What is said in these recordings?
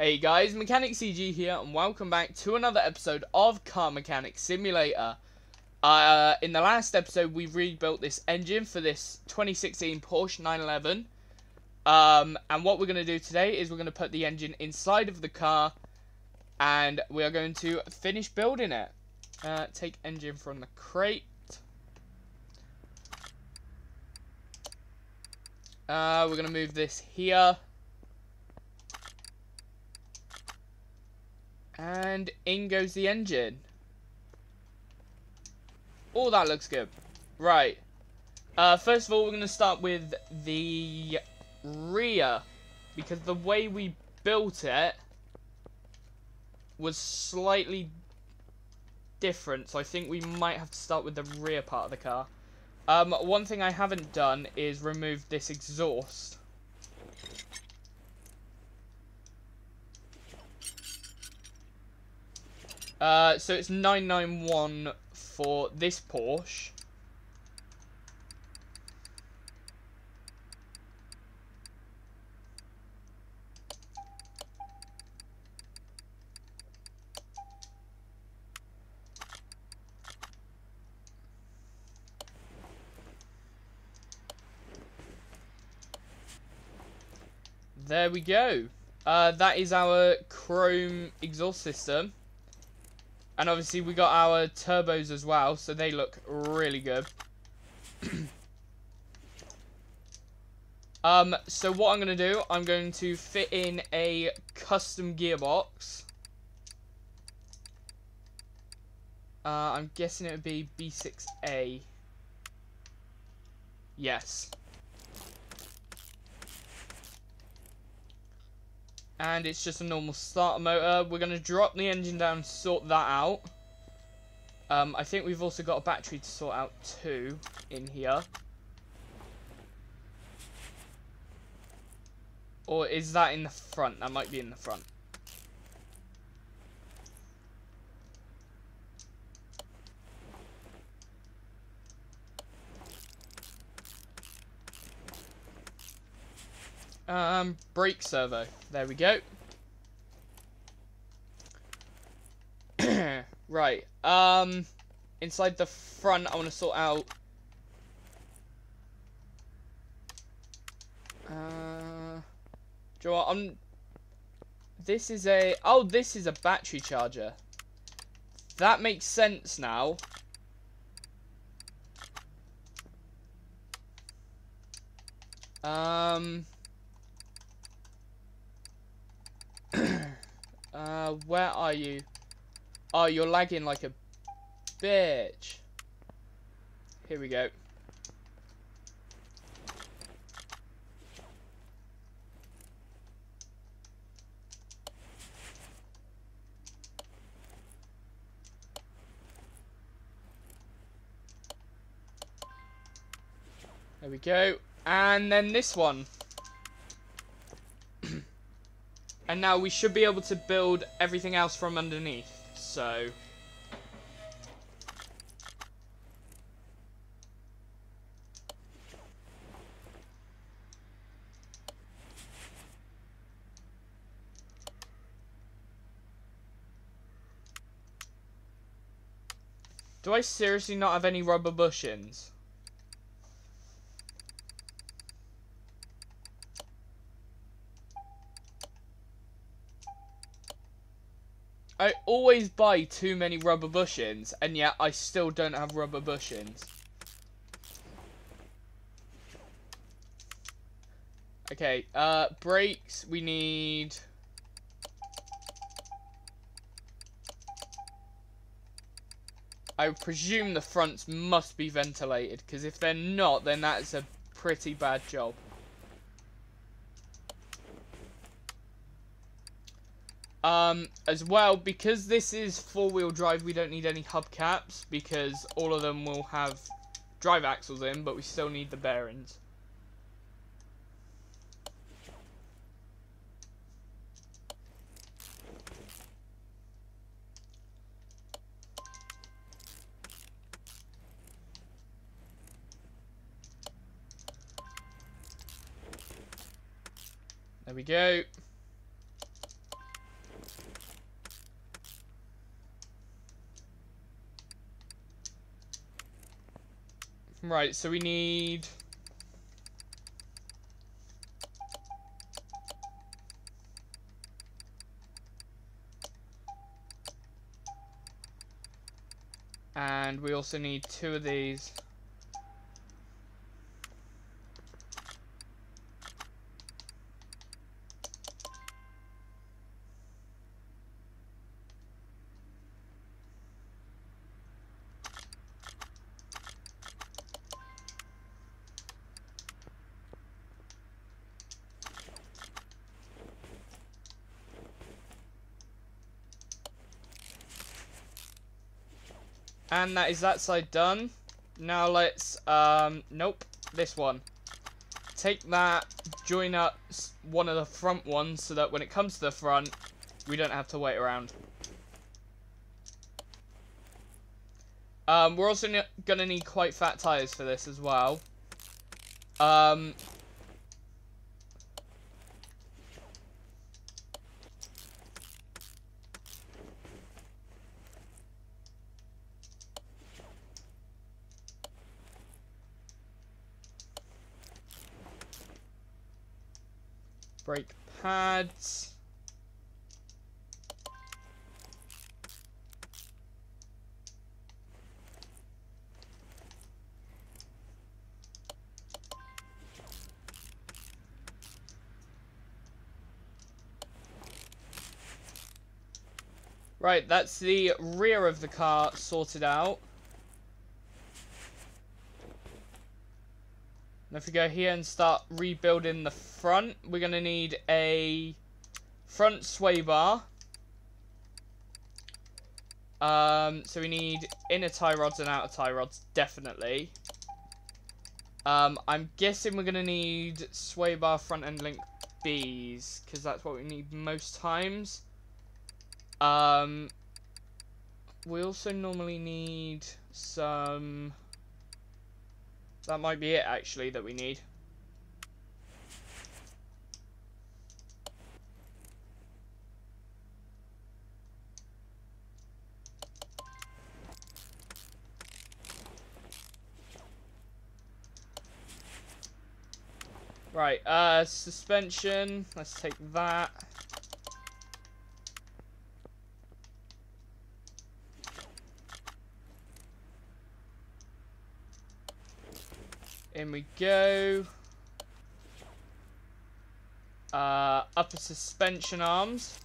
Hey guys, Mechanic CG here, and welcome back to another episode of Car Mechanic Simulator. Uh, in the last episode, we rebuilt this engine for this 2016 Porsche 911. Um, and what we're going to do today is we're going to put the engine inside of the car, and we are going to finish building it. Uh, take engine from the crate. Uh, we're going to move this here. And in goes the engine. Oh, that looks good. Right. Uh, first of all, we're going to start with the rear. Because the way we built it was slightly different. So I think we might have to start with the rear part of the car. Um, one thing I haven't done is remove this exhaust. Uh, so it's 991 for this Porsche. There we go. Uh, that is our chrome exhaust system. And obviously we got our turbos as well, so they look really good. um, so what I'm going to do, I'm going to fit in a custom gearbox. Uh, I'm guessing it would be B6A. Yes. And it's just a normal starter motor. We're going to drop the engine down sort that out. Um, I think we've also got a battery to sort out too in here. Or is that in the front? That might be in the front. Um, brake servo. There we go. right. Um, inside the front, I want to sort out. Uh, do? I'm. This is a. Oh, this is a battery charger. That makes sense now. Um. Uh, where are you? Oh, you're lagging like a bitch. Here we go. There we go. And then this one. And now we should be able to build everything else from underneath. So... Do I seriously not have any rubber bushings? I always buy too many rubber bushings, and yet I still don't have rubber bushings. Okay, uh, brakes, we need... I presume the fronts must be ventilated, because if they're not, then that's a pretty bad job. Um, as well, because this is four-wheel drive, we don't need any hubcaps because all of them will have drive axles in, but we still need the bearings. There we go. Right, so we need... And we also need two of these. And that is that side done. Now let's, um, nope, this one. Take that, join up one of the front ones so that when it comes to the front, we don't have to wait around. Um, we're also going to need quite fat tyres for this as well. Um, brake pads. Right, that's the rear of the car sorted out. And if we go here and start rebuilding the front, we're going to need a front sway bar. Um, so we need inner tie rods and outer tie rods, definitely. Um, I'm guessing we're going to need sway bar front end link Bs, because that's what we need most times. Um, we also normally need some... That might be it, actually, that we need. Right, uh, suspension, let's take that. In we go. Uh, upper suspension arms.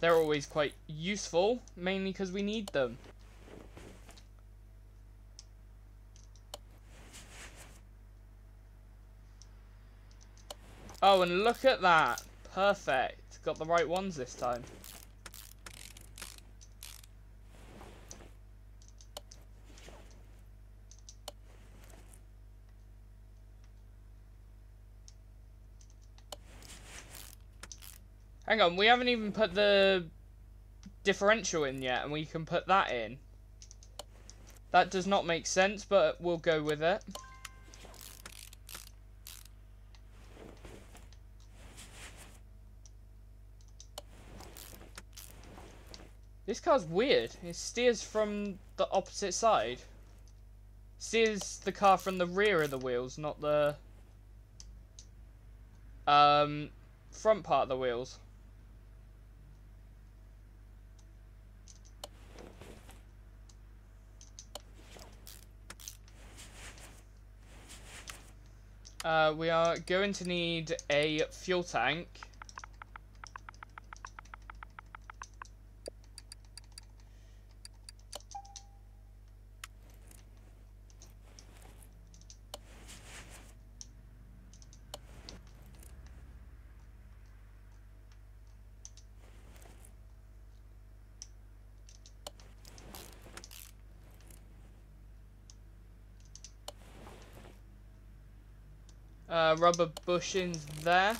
They're always quite useful, mainly because we need them. Oh, and look at that. Perfect. Got the right ones this time. Hang on, we haven't even put the differential in yet, and we can put that in. That does not make sense, but we'll go with it. This car's weird. It steers from the opposite side. Steers the car from the rear of the wheels, not the um, front part of the wheels. Uh, we are going to need a fuel tank. Uh, rubber bushings there.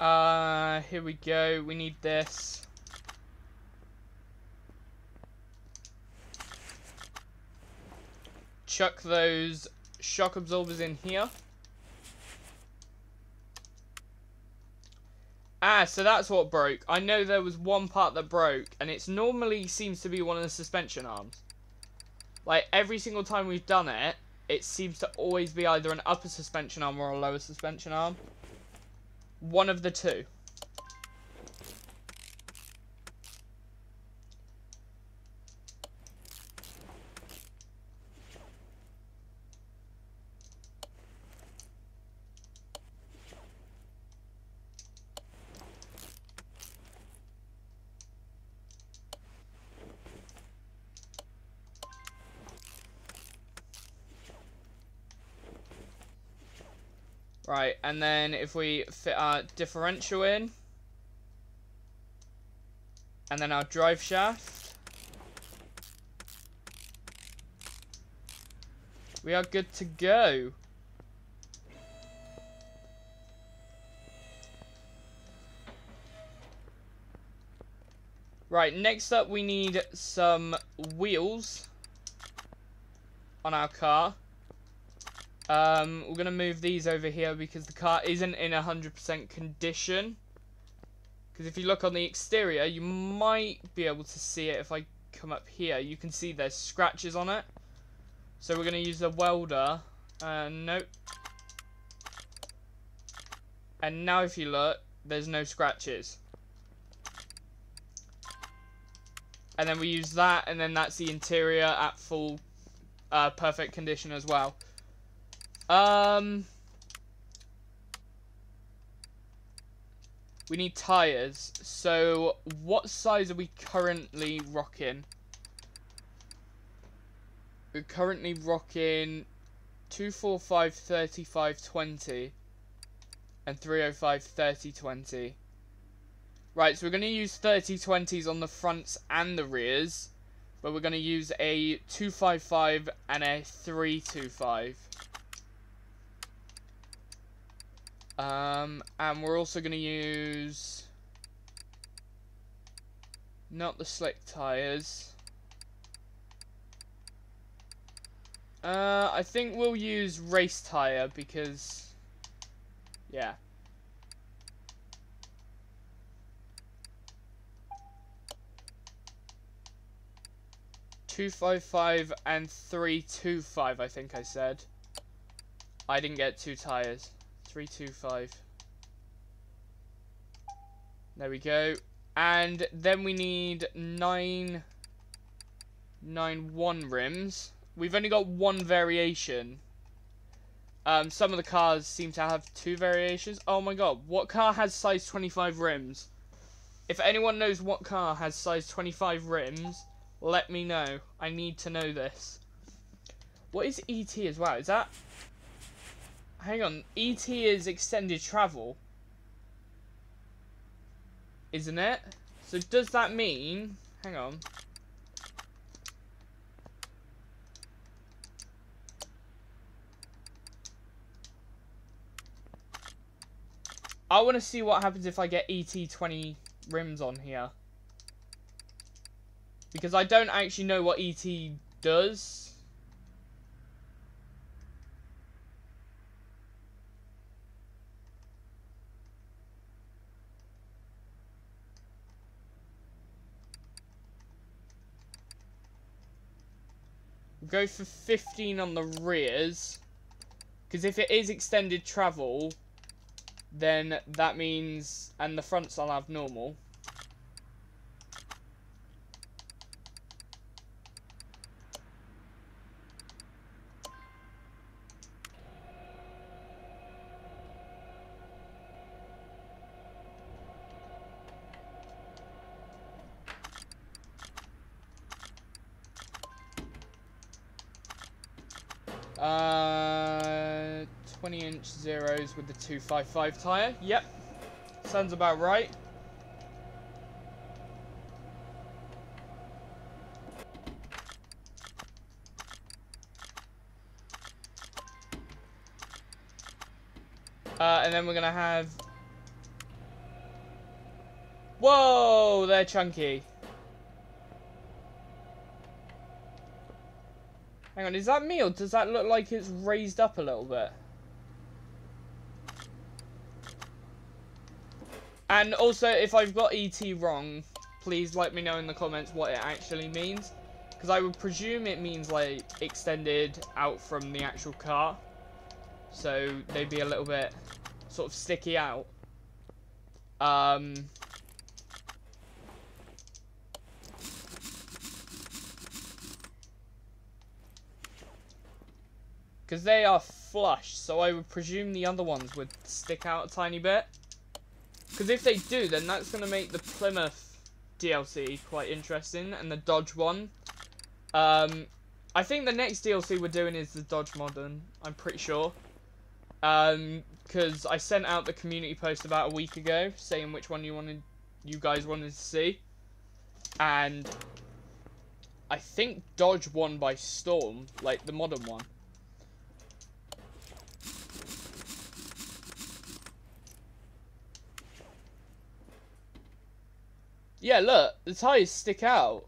Uh, here we go. We need this. Chuck those shock absorbers in here. Ah, so that's what broke. I know there was one part that broke, and it's normally seems to be one of the suspension arms. Like, every single time we've done it, it seems to always be either an upper suspension arm or a lower suspension arm. One of the two. Right, and then if we fit our differential in, and then our drive shaft, we are good to go. Right, next up we need some wheels on our car. Um, we're going to move these over here because the car isn't in 100% condition. Because if you look on the exterior, you might be able to see it if I come up here. You can see there's scratches on it. So we're going to use the welder. Uh, nope. And now if you look, there's no scratches. And then we use that, and then that's the interior at full uh, perfect condition as well. Um, we need tires. So, what size are we currently rocking? We're currently rocking 245 35 20 and 305 30 20. Right, so we're going to use 30 20s on the fronts and the rears, but we're going to use a 255 and a 325. Um, and we're also going to use not the slick tires. Uh, I think we'll use race tire because, yeah. Two five five and three two five. I think I said. I didn't get two tires. Three, two, five. There we go. And then we need nine, nine one rims. We've only got one variation. Um, some of the cars seem to have two variations. Oh my god, what car has size 25 rims? If anyone knows what car has size 25 rims, let me know. I need to know this. What is ET as well? Is that Hang on, ET is extended travel. Isn't it? So does that mean... Hang on. I want to see what happens if I get ET20 rims on here. Because I don't actually know what ET does. Go for 15 on the rears. Because if it is extended travel, then that means... And the fronts I'll have normal. Uh, 20 inch zeros with the 255 tyre. Yep. Sounds about right. Uh, and then we're going to have... Whoa, they're chunky. Hang on, is that me or does that look like it's raised up a little bit? And also, if I've got ET wrong, please let me know in the comments what it actually means. Because I would presume it means, like, extended out from the actual car. So, they'd be a little bit sort of sticky out. Um... Because they are flush, so I would presume the other ones would stick out a tiny bit. Because if they do, then that's going to make the Plymouth DLC quite interesting, and the Dodge one. Um, I think the next DLC we're doing is the Dodge Modern, I'm pretty sure. Um, because I sent out the community post about a week ago, saying which one you wanted, you guys wanted to see. And I think Dodge won by storm, like the modern one. Yeah, look, the tyres stick out.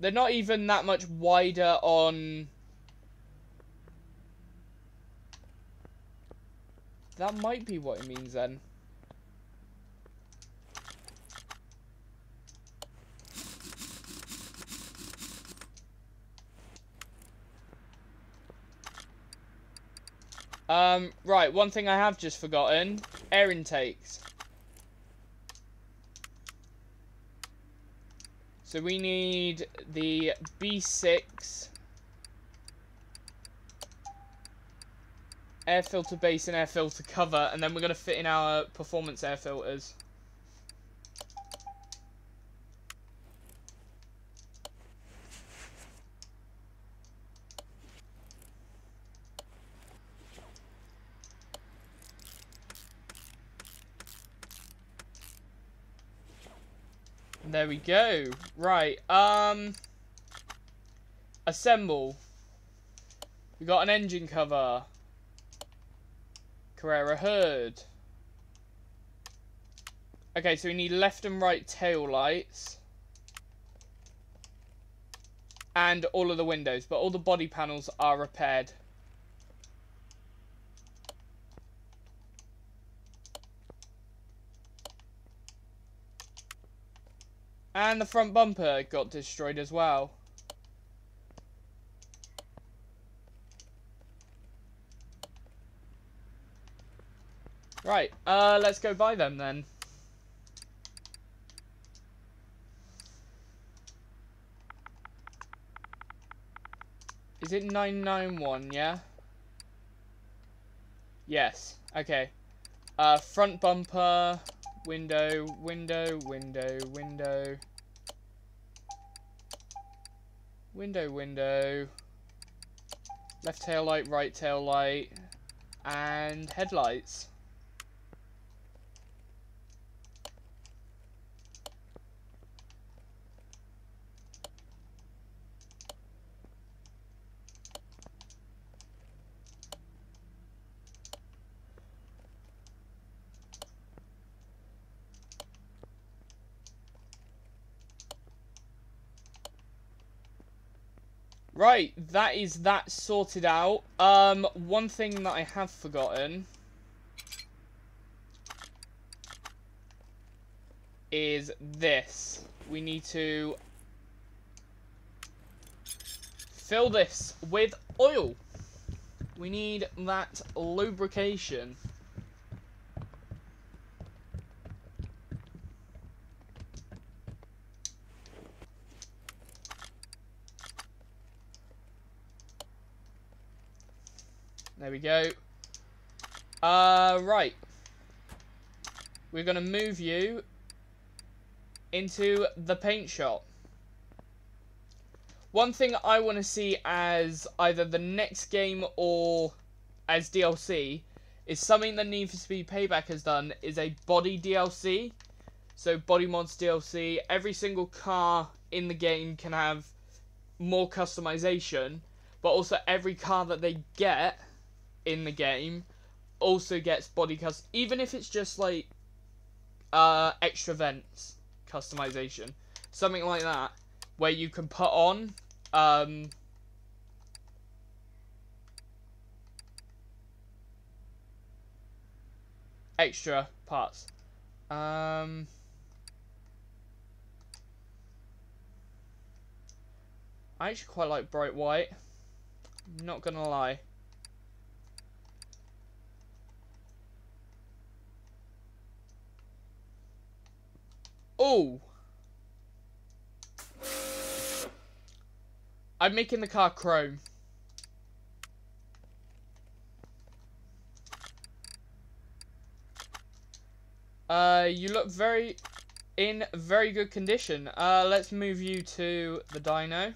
They're not even that much wider on... That might be what it means then. Um, right, one thing I have just forgotten. Air intakes. So we need the B6 air filter base and air filter cover, and then we're going to fit in our performance air filters. There we go. Right, um... Assemble. We got an engine cover. Carrera hood. Okay, so we need left and right tail lights. And all of the windows, but all the body panels are repaired. And the front bumper got destroyed as well. Right, uh, let's go buy them then. Is it 991, yeah? Yes, okay. Uh, front bumper, window, window, window, window. Window, window. Left tail light, right tail light. And headlights. Right, that is that sorted out. Um, one thing that I have forgotten is this. We need to fill this with oil. We need that lubrication. There we go. Uh, right. We're going to move you into the paint shop. One thing I want to see as either the next game or as DLC is something that Need for Speed Payback has done is a body DLC. So body mods DLC. Every single car in the game can have more customization, but also every car that they get in the game also gets body custom, even if it's just like uh, extra vents customization, something like that, where you can put on um, extra parts. Um, I actually quite like bright white. Not gonna lie. Oh! I'm making the car chrome. Uh, you look very in very good condition. Uh, let's move you to the dyno.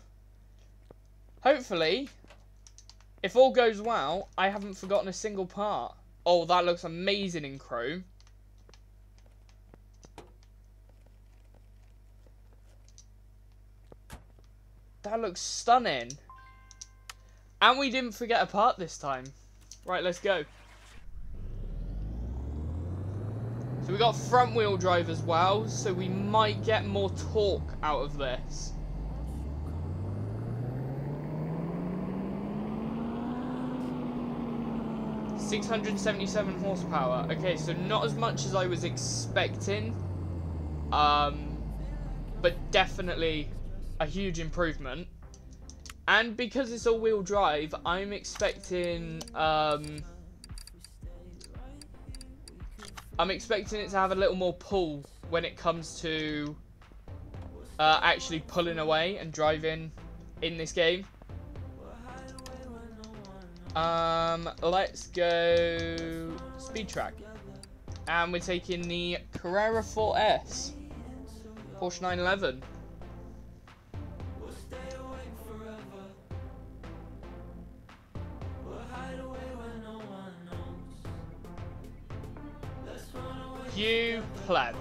Hopefully, if all goes well, I haven't forgotten a single part. Oh, that looks amazing in chrome. That looks stunning. And we didn't forget a part this time. Right, let's go. So we got front wheel drive as well, so we might get more torque out of this. Six hundred seventy-seven horsepower. Okay, so not as much as I was expecting, um, but definitely a huge improvement. And because it's all-wheel drive, I'm expecting, um, I'm expecting it to have a little more pull when it comes to uh, actually pulling away and driving in this game. Um, let's go speed track. And we're taking the Carrera 4S. Porsche 911. You pleb.